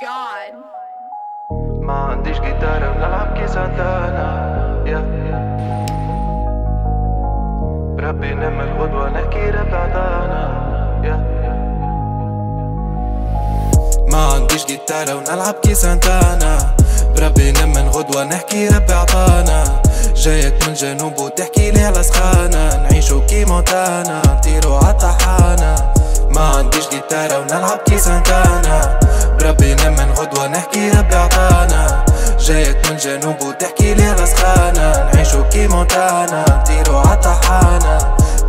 God. ما عنديش جيتارة بنلعب كيس عندنا بربي نم الغدوة نحكي راب عندنا ما عنديش جيتارة ونلعب كيس عندنا بربي نم الغدوة نحكي ربي عطانا جايك من الجنوب وتحكي لي على سخانة نعيشو كي مونتانا نطيرو عالطحانة جيتارة ونلعب كي سانتانا بربي نمن غدوة نحكي ربي عطانا. جايك من الجنوب وتحكي لي على سخانة نعيشو كي موتانا نطيرو عالطحانة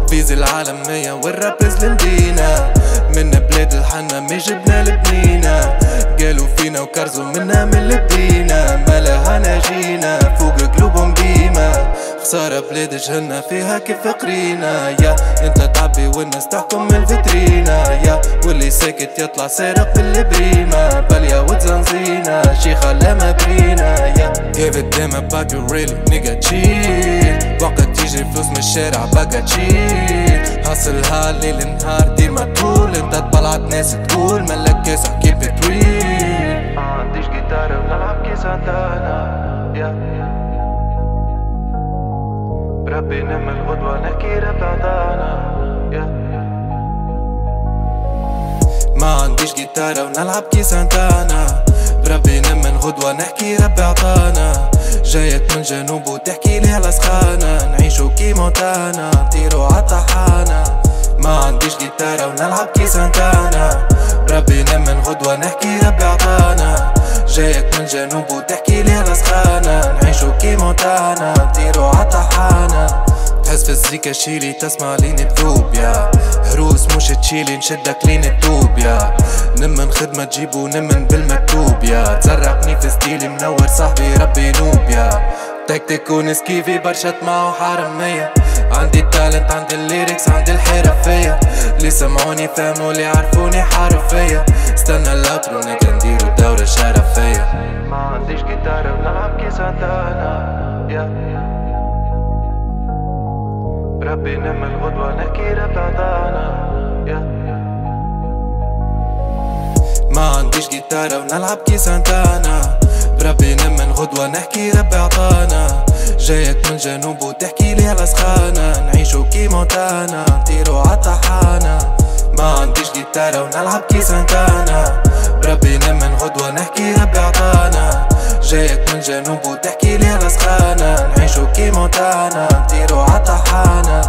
بيز العالمية والرابز المدينة من بلاد الحنة مي جبنا البنينة قالوا فينا وكرزوا منا من البدينة مالها ديما خسارة بلاد جهلنا فيها كيف قرينا يا. أنت تعبي والناس تحكم الفترينا يا. واللي ساكت يطلع سارق بالبريمة باليا وتزنزينا شيخة لا ما برينا يا. Damn about you really nigga chill. وقت تيجي فلوس من الشارع بقى تشيل حاصلها ليل نهار دير ما تقول. أنت تبلعت ناس تقول ملك كاسح كيف طويل ما عنديش جيتارة ونلعب كي سانتانا يا. بربي نم الغدوة عطانا يا ما عنديش جيتارة ونلعب كي سانتانا. بربي نم الغدوة نحكي ربي عطانا جايك من الجنوب وتحكي لي على سخانة. نعيشو كي موتانا نطيرو عالطحانة ما عنديش جيتارة ونلعب كي سانتانا. ربي نم الغدوة نحكي ربي عطانا جايك من الجنوب وتحكي لي على سخانة نعيشو كي موتانا نطيرو عالطحانة تحس في الزيكا شيلي تسمع لين تذوب يا هروس مش تشيلي نشدك لين تدوب يا نمن خدمة تجيبو نمن بالمكتوب يا تزرقني في ستيلي منور صاحبي ربي نوب يا تكتيك ونسكيفي برشا طمع وحرمية عندي التالنت عندي الليركس عندي الحرفية اللي سمعوني فهموا اللي عرفوني حرفية استنى الابرو نيجا نديرو دورة شرفية ما عنديش جيتارة ونلعب كي سانتانا يا بربي نم الغدوة نحكي راب عطانا يا ما عنديش جيتارة ونلعب كي سانتانا بربي نم الغدوة نحكي ربي عطانا جايك من الجنوب وتحكي لي على سخانة نعيشو كي موتانا نطيرو عالطحانة ما عنديش جيتارة ونلعب كي سانتانا بربي نم الغدوة نحكي ربي عطانا. جايك من الجنوب وتحكي لي سخانة نعيشو كي موتانا نطيرو عالطحانة